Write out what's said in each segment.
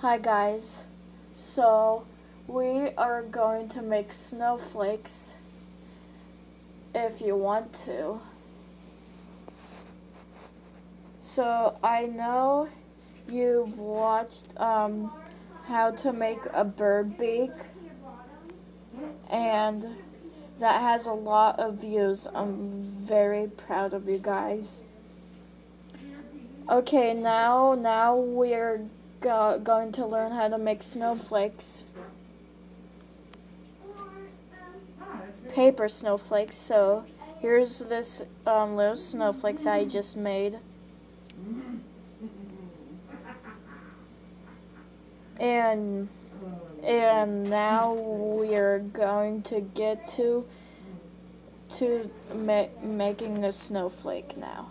Hi guys. So we are going to make snowflakes if you want to. So I know you've watched um, how to make a bird beak and that has a lot of views. I'm very proud of you guys. Okay, now now we're go going to learn how to make snowflakes. Paper snowflakes. So here's this um, little snowflake that I just made. And and now we are going to get to to ma making a snowflake now.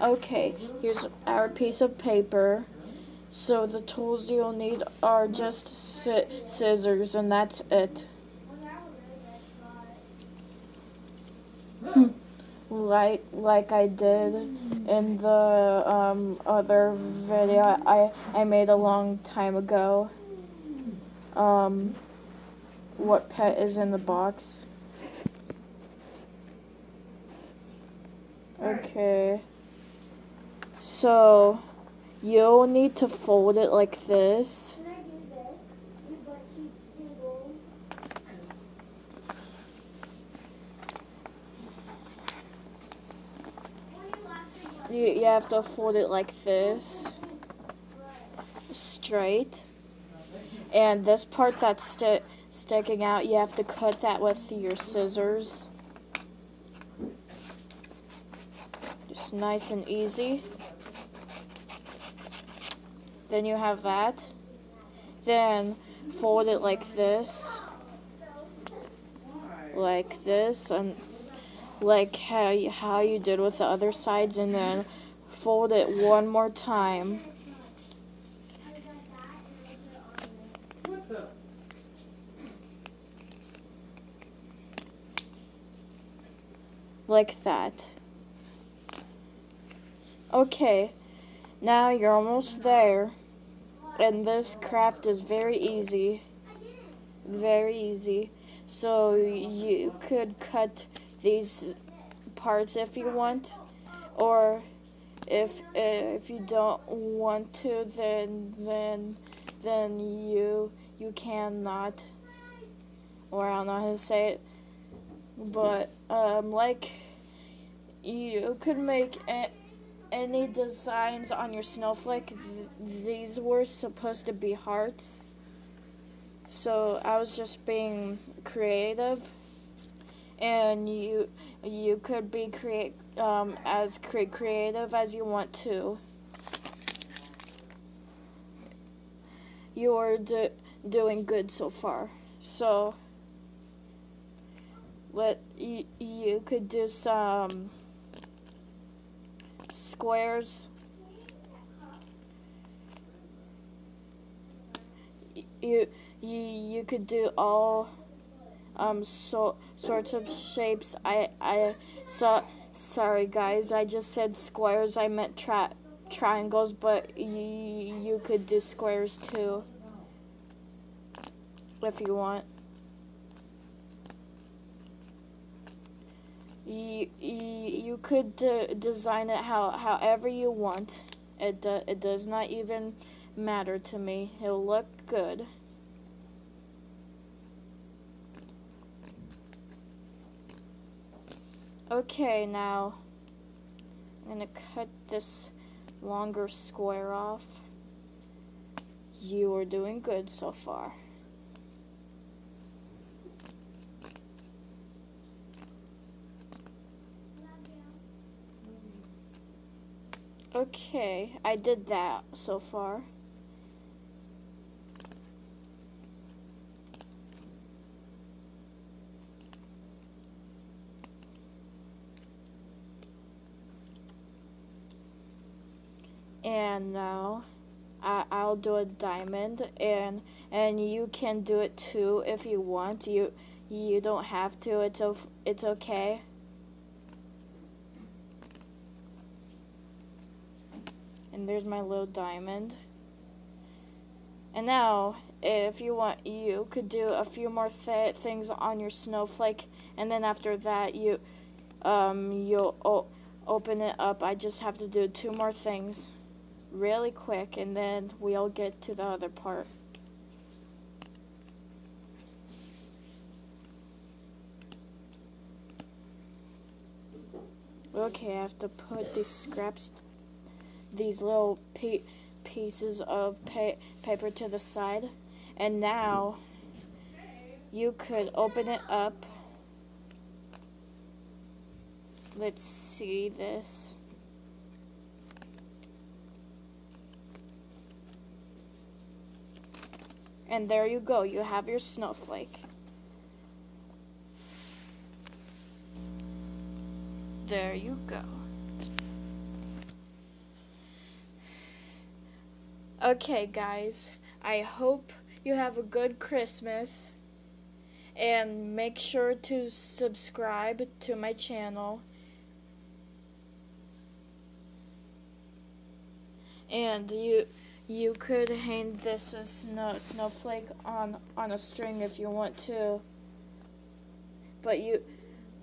Okay, here's our piece of paper. So the tools you'll need are just scissors and that's it. like like I did in the um, other video I, I made a long time ago. Um, what pet is in the box? Okay. So, you'll need to fold it like this. You, you have to fold it like this. Straight. And this part that's sti sticking out, you have to cut that with your scissors. Just nice and easy. Then you have that. Then fold it like this. Like this and like how you, how you did with the other sides and then fold it one more time. Like that. Okay, now you're almost there. And this craft is very easy. Very easy. So you could cut these parts if you want. Or if if you don't want to then then then you you cannot or I don't know how to say it but um like you could make any designs on your snowflake. Th these were supposed to be hearts. So I was just being creative. And you you could be create um, as cre creative as you want to. You're do doing good so far. So let you, you could do some squares. You you you could do all um so sorts of shapes. I I saw sorry guys, I just said squares. I meant tri triangles, but you you could do squares too if you want. You, you, could design it how however you want. It, do, it does not even matter to me. It'll look good. Okay, now I'm to cut this longer square off. You are doing good so far. Okay, I did that so far. And now I, I'll do a diamond and and you can do it too if you want. You you don't have to. It's it's okay. And there's my little diamond. And now, if you want, you could do a few more th things on your snowflake, and then after that, you, um, you'll open it up. I just have to do two more things really quick, and then we'll get to the other part. Okay, I have to put these scraps, these little pieces of pa paper to the side. And now, you could open it up. Let's see this. And there you go, you have your snowflake. There you go. Okay, guys, I hope you have a good Christmas. And make sure to subscribe to my channel. And you you could hang this snow, snowflake on on a string if you want to. But you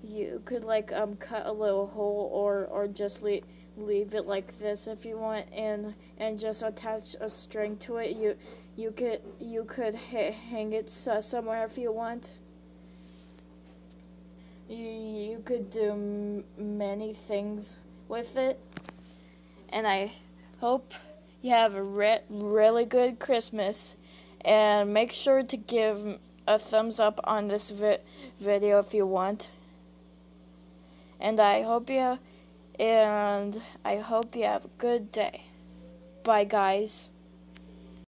you could like um cut a little hole or or just leave leave it like this if you want and and just attach a string to it. You you could you could ha hang it somewhere if you want. You, you could do many things with it. And I hope you have a re really good Christmas. And make sure to give a thumbs up on this vi video if you want. And I hope you and I hope you have a good day. Bye guys.